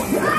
one.